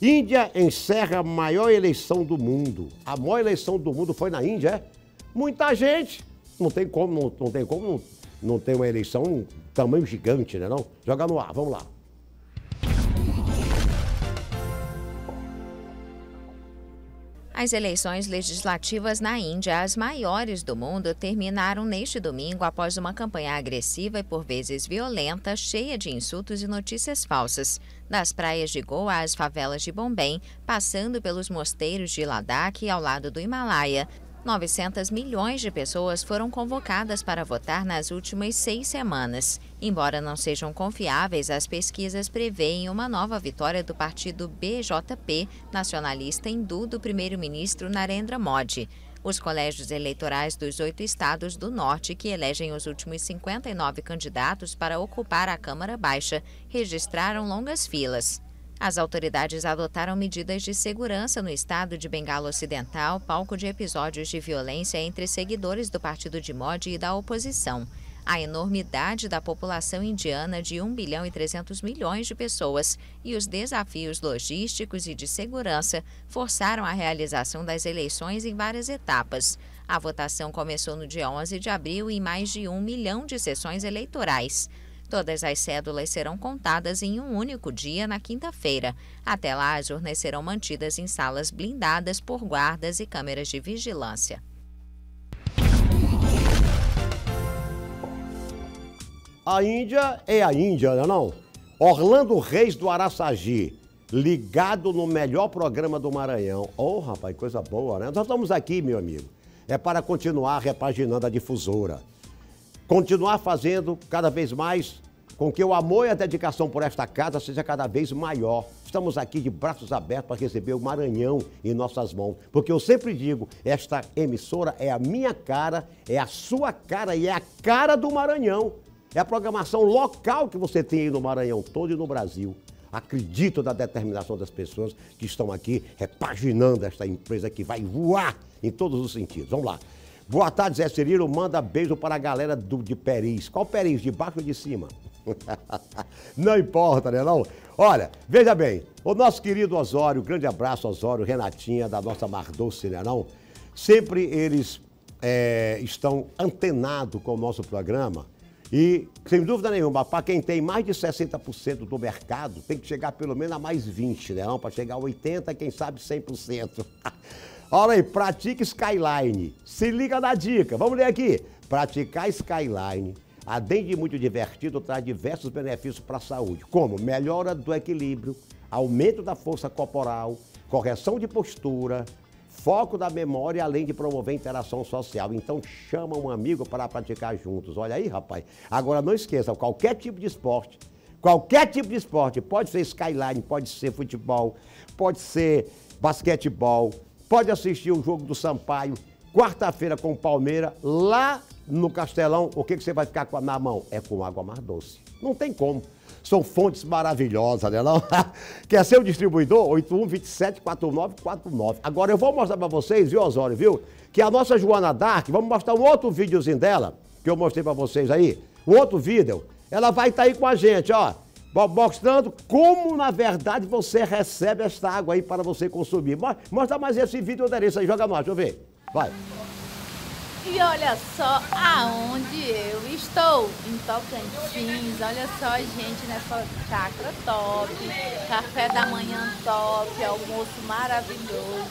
Índia encerra a maior eleição do mundo. A maior eleição do mundo foi na Índia, é? Muita gente. Não tem como, não, não tem como não, não ter uma eleição tamanho gigante, né não? Joga no ar, vamos lá. As eleições legislativas na Índia, as maiores do mundo, terminaram neste domingo após uma campanha agressiva e por vezes violenta, cheia de insultos e notícias falsas. Das praias de Goa às favelas de Bombém, passando pelos mosteiros de Ladakh ao lado do Himalaia, 900 milhões de pessoas foram convocadas para votar nas últimas seis semanas. Embora não sejam confiáveis, as pesquisas preveem uma nova vitória do partido BJP, nacionalista hindu do primeiro-ministro Narendra Modi. Os colégios eleitorais dos oito estados do norte, que elegem os últimos 59 candidatos para ocupar a Câmara Baixa, registraram longas filas. As autoridades adotaram medidas de segurança no estado de Bengala Ocidental, palco de episódios de violência entre seguidores do partido de Modi e da oposição. A enormidade da população indiana de 1 bilhão e 300 milhões de pessoas e os desafios logísticos e de segurança forçaram a realização das eleições em várias etapas. A votação começou no dia 11 de abril em mais de um milhão de sessões eleitorais. Todas as cédulas serão contadas em um único dia na quinta-feira. Até lá, as urnas serão mantidas em salas blindadas por guardas e câmeras de vigilância. A Índia é a Índia, não é não? Orlando Reis do Araçagi, ligado no melhor programa do Maranhão. Oh, rapaz, coisa boa, né? Nós estamos aqui, meu amigo. É para continuar repaginando a difusora continuar fazendo cada vez mais com que o amor e a dedicação por esta casa seja cada vez maior. Estamos aqui de braços abertos para receber o Maranhão em nossas mãos, porque eu sempre digo, esta emissora é a minha cara, é a sua cara e é a cara do Maranhão. É a programação local que você tem aí no Maranhão todo e no Brasil. Acredito na determinação das pessoas que estão aqui repaginando esta empresa que vai voar em todos os sentidos. Vamos lá. Boa tarde, Zé Cirilo. Manda beijo para a galera do, de Peris. Qual Peris? De baixo ou de cima? não importa, né não? Olha, veja bem, o nosso querido Osório, grande abraço, Osório, Renatinha, da nossa Mardoce, né não? Sempre eles é, estão antenados com o nosso programa. E, sem dúvida nenhuma, para quem tem mais de 60% do mercado, tem que chegar pelo menos a mais 20, né? Para chegar a 80%, quem sabe 100%. Olha aí, pratique Skyline. Se liga na dica. Vamos ler aqui. Praticar Skyline, além de muito divertido, traz diversos benefícios para a saúde, como melhora do equilíbrio, aumento da força corporal, correção de postura, foco da memória, além de promover interação social. Então chama um amigo para praticar juntos. Olha aí, rapaz. Agora não esqueça, qualquer tipo de esporte, qualquer tipo de esporte, pode ser skyline, pode ser futebol, pode ser basquetebol, Pode assistir o jogo do Sampaio, quarta-feira com o Palmeiras, lá no Castelão. O que, que você vai ficar na mão? É com água mais doce. Não tem como. São fontes maravilhosas, né? Não? Quer ser o distribuidor? 81274949. Agora eu vou mostrar para vocês, viu, Osório, viu? Que a nossa Joana Dark, vamos mostrar um outro videozinho dela, que eu mostrei para vocês aí. Um outro vídeo. Ela vai estar tá aí com a gente, ó mostrando como, na verdade, você recebe esta água aí para você consumir. Mostra mais esse vídeo, Anderissa, aí, joga mais, deixa eu ver. Vai. E olha só aonde eu estou, em Tocantins. Olha só, gente, nessa chácara top. Café da manhã top, almoço maravilhoso.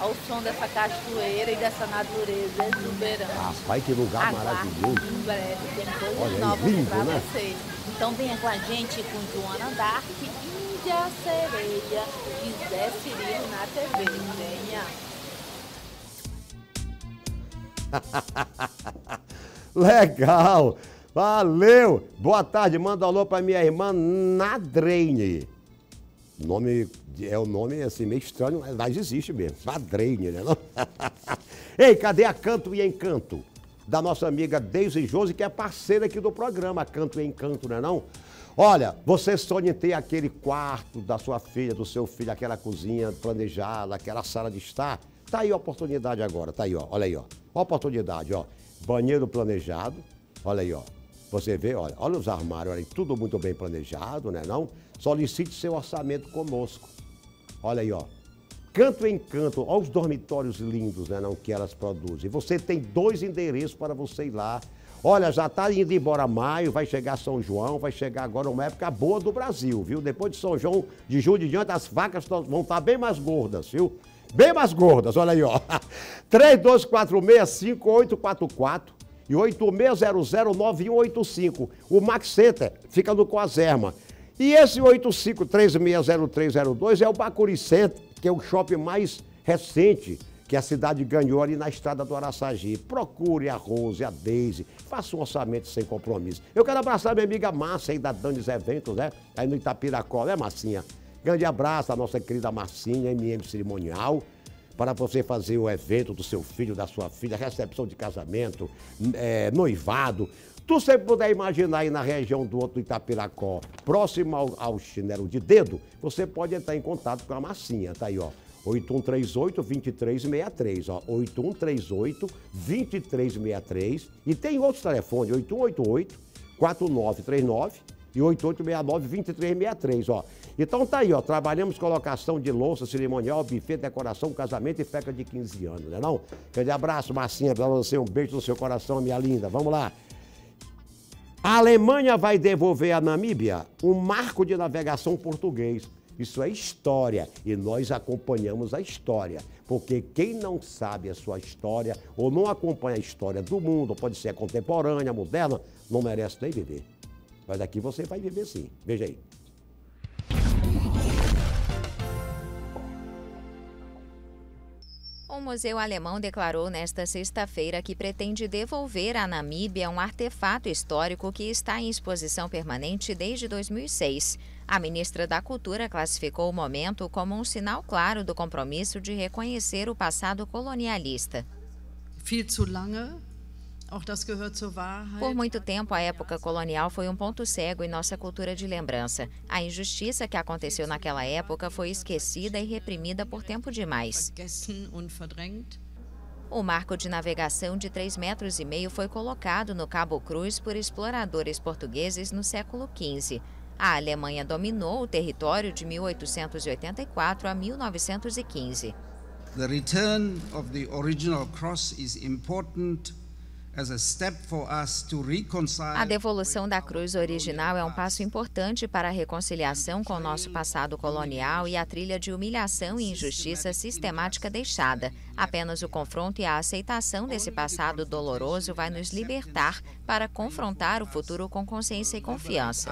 Ao som dessa cachoeira e dessa natureza exuberante. Rapaz, que lugar Aguarde maravilhoso. Em breve, tem coisas novas lindo, pra né? vocês. Então venha com a gente com Joana Dark, Índia Sereia e Zé Cirilo na TV. Venha! Legal! Valeu! Boa tarde, manda alô pra minha irmã Nadreine. Nome é o um nome assim meio estranho, mas existe mesmo. Nadreine, né? Ei, cadê a Canto e Encanto? Da nossa amiga Deise Jose, que é parceira aqui do programa Canto e Encanto, não é não? Olha, você sonha em ter aquele quarto da sua filha, do seu filho, aquela cozinha planejada, aquela sala de estar. Tá aí a oportunidade agora, tá aí, ó. Olha aí, ó. Oportunidade, ó. Banheiro planejado, olha aí, ó. Você vê, olha, olha os armários, olha, tudo muito bem planejado, né? Não? Solicite seu orçamento conosco. Olha aí, ó. Canto em canto, olha os dormitórios lindos, né? Não que elas produzem. Você tem dois endereços para você ir lá. Olha, já está indo embora maio, vai chegar São João, vai chegar agora uma época boa do Brasil, viu? Depois de São João, de julho de diante, as vacas vão estar tá bem mais gordas, viu? Bem mais gordas, olha aí, ó. 32465844 e 86009185. O Max Center fica no Coazerma. E esse 85360302 é o Bacuri Center, que é o shopping mais recente que a cidade ganhou ali na estrada do Araçagi. Procure a Rose, a Deise, faça um orçamento sem compromisso. Eu quero abraçar minha amiga Márcia aí da Danes Eventos, né? Aí no Itapiracó, né, Marcinha? Grande abraço à nossa querida Marcinha, MM Cerimonial, para você fazer o evento do seu filho, da sua filha, recepção de casamento, é, noivado. Tu sempre puder imaginar aí na região do outro Itapiracó, próximo ao, ao chinelo de dedo, você pode entrar em contato com a Marcinha, tá aí, ó. 8138-2363, ó, 8138-2363. E tem outros telefones, 8188-4939 e 8869-2363, ó. Então tá aí, ó, trabalhamos colocação de louça, cerimonial, buffet, decoração, casamento e festa de 15 anos, né não? Grande abraço, Marcinha, pra você, um beijo no seu coração, minha linda. Vamos lá. A Alemanha vai devolver à Namíbia um marco de navegação português. Isso é história e nós acompanhamos a história, porque quem não sabe a sua história ou não acompanha a história do mundo, pode ser contemporânea, moderna, não merece nem viver. Mas aqui você vai viver sim. Veja aí. O Museu Alemão declarou nesta sexta-feira que pretende devolver à Namíbia um artefato histórico que está em exposição permanente desde 2006. A ministra da Cultura classificou o momento como um sinal claro do compromisso de reconhecer o passado colonialista. Por muito tempo, a época colonial foi um ponto cego em nossa cultura de lembrança. A injustiça que aconteceu naquela época foi esquecida e reprimida por tempo demais. O marco de navegação de 3,5 metros e meio foi colocado no Cabo Cruz por exploradores portugueses no século XV. A Alemanha dominou o território de 1884 a 1915. The return of the original cross is important a devolução da cruz original é um passo importante para a reconciliação com o nosso passado colonial e a trilha de humilhação e injustiça sistemática deixada. Apenas o confronto e a aceitação desse passado doloroso vai nos libertar para confrontar o futuro com consciência e confiança.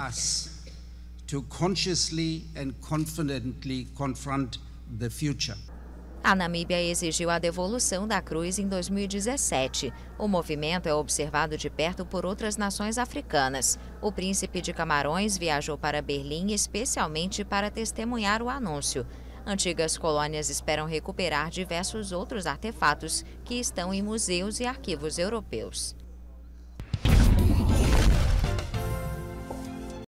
To consciously and confidently confront the future. A Namíbia exigiu a devolução da cruz em 2017. O movimento é observado de perto por outras nações africanas. O príncipe de Camarões viajou para Berlim especialmente para testemunhar o anúncio. Antigas colônias esperam recuperar diversos outros artefatos que estão em museus e arquivos europeus.